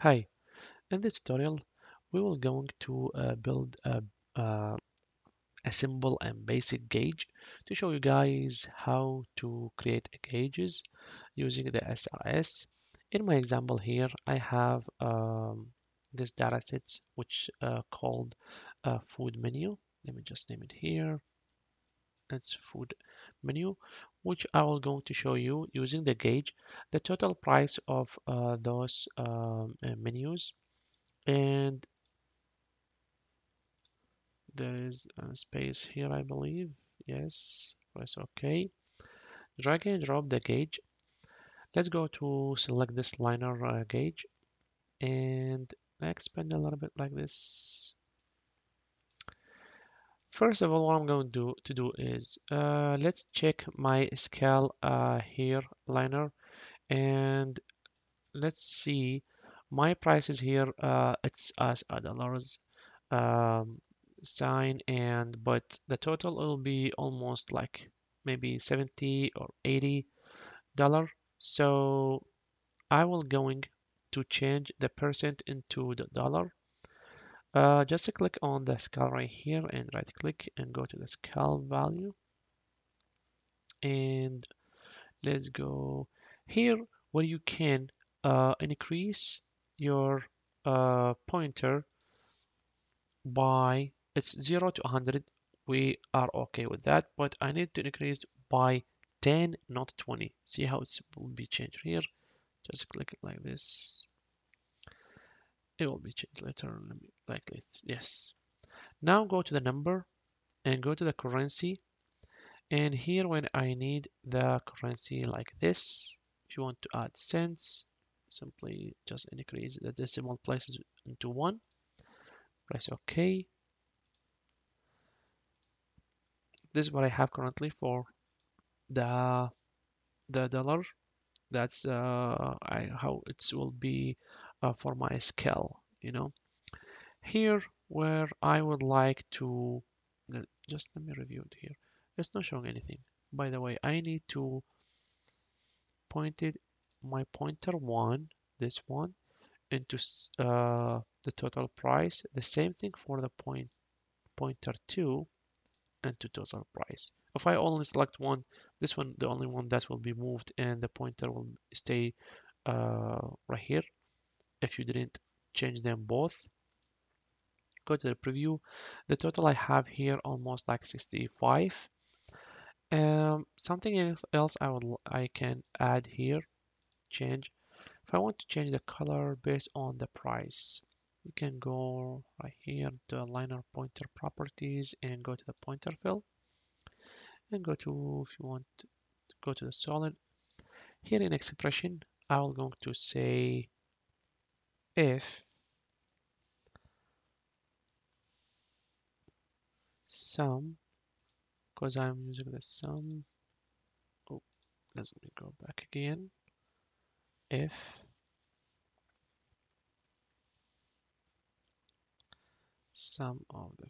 Hi, in this tutorial we will going to uh, build a, uh, a simple and basic gauge to show you guys how to create gauges using the SSRS. In my example here I have um, this data set which uh, called uh, food menu. Let me just name it here. It's food menu which I will going to show you using the gauge the total price of uh, those um, uh, menus. And there is a space here I believe. Yes press OK. Drag and drop the gauge. Let's go to select this liner uh, gauge. And expand a little bit like this first of all what I'm going to do, to do is uh, let's check my scale uh, here liner and let's see my prices here uh, it's as a dollars um, sign and but the total will be almost like maybe 70 or 80 dollar. So I will going to change the percent into the dollar uh, just click on the scale right here and right click and go to the scale value. And let's go here where you can uh, increase your uh, pointer by it's 0 to 100 we are okay with that but I need to increase by 10 not 20 see how it will be changed here? Just click it like this it will be changed later like this yes. Now go to the number and go to the currency. And here when I need the currency like this if you want to add cents simply just increase the decimal places into one. Press OK. This is what I have currently for the the dollar. That's uh, I, how it will be uh, for my scale you know. Here where I would like to just let me review it here. It's not showing anything. By the way I need to point it my pointer one this one into uh, the total price. The same thing for the point pointer two into total price. If I only select one this one the only one that will be moved and the pointer will stay uh, right here if you didn't change them both. Go to the preview. The total I have here almost like 65 um, something else, I would I can add here change. If I want to change the color based on the price you can go right here to liner pointer properties and go to the pointer fill. And go to if you want to go to the solid. Here in expression I will going to say if sum because I'm using the sum oh let me go back again. If sum of the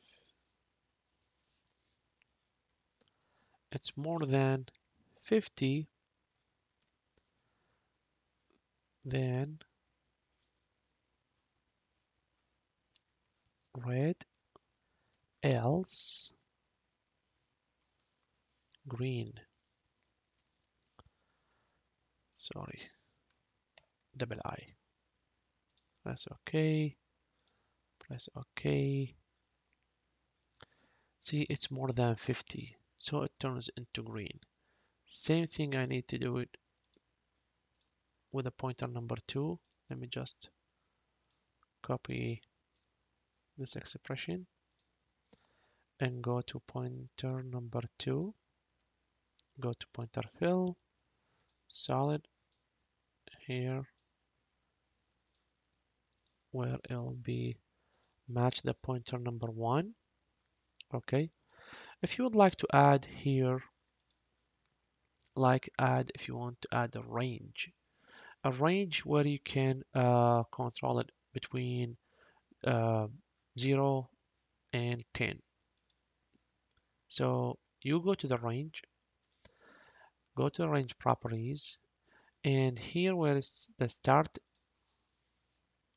it's more than 50 then red else green. Sorry. Double I. Press OK. Press OK. See it's more than 50 so it turns into green. Same thing I need to do it with a pointer number two. Let me just copy this expression and go to pointer number two. Go to pointer fill solid here where it'll be match the pointer number one. Okay. If you would like to add here like add if you want to add a range a range where you can uh, control it between uh, 0 and 10 so you go to the range go to range properties and here where is the start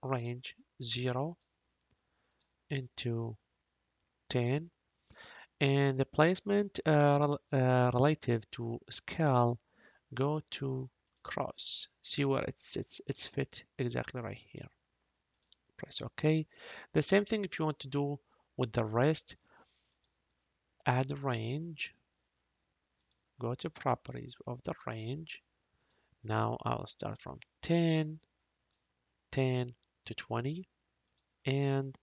range 0 into 10 and the placement uh, uh, relative to scale go to cross. See where it's it's it's fit exactly right here press ok the same thing if you want to do with the rest. Add range. Go to properties of the range. Now I'll start from 10 10 to 20 and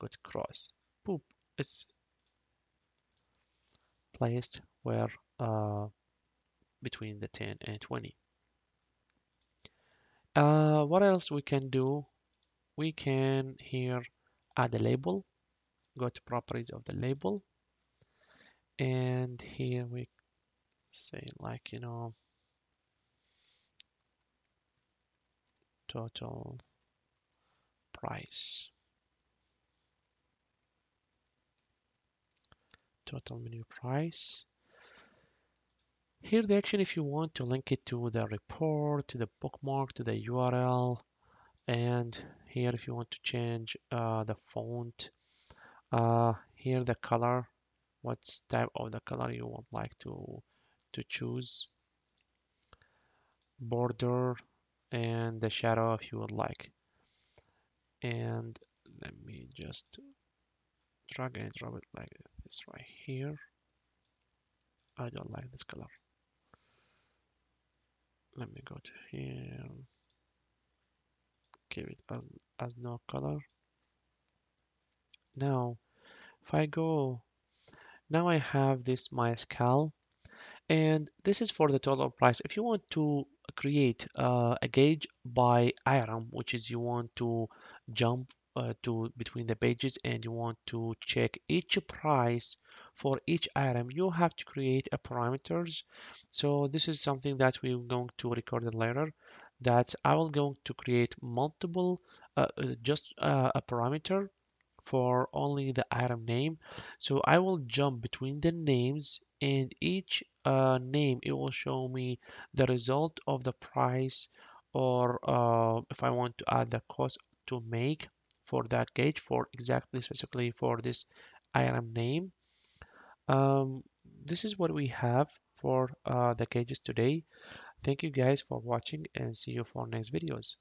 go to cross. Boop it's placed where uh, between the 10 and 20 uh, what else we can do we can here add a label go to properties of the label and here we say like you know total price. Total menu price. Here the action if you want to link it to the report to the bookmark to the URL and here if you want to change uh, the font uh, here the color what type of the color you would like to to choose. Border and the shadow if you would like. And let me just drag and drop it like this right here. I don't like this color. Let me go to here give it as, as no color. Now if I go now I have this my scale and this is for the total price. If you want to create uh, a gauge by item which is you want to jump uh, to between the pages and you want to check each price for each item you have to create a parameters. So this is something that we're going to record later that I will going to create multiple uh, uh just uh, a parameter for only the item name. So I will jump between the names and each uh, name, it will show me the result of the price or uh, if I want to add the cost to make for that gauge for exactly specifically for this item name. Um, this is what we have for uh, the gauges today. Thank you guys for watching and see you for next videos.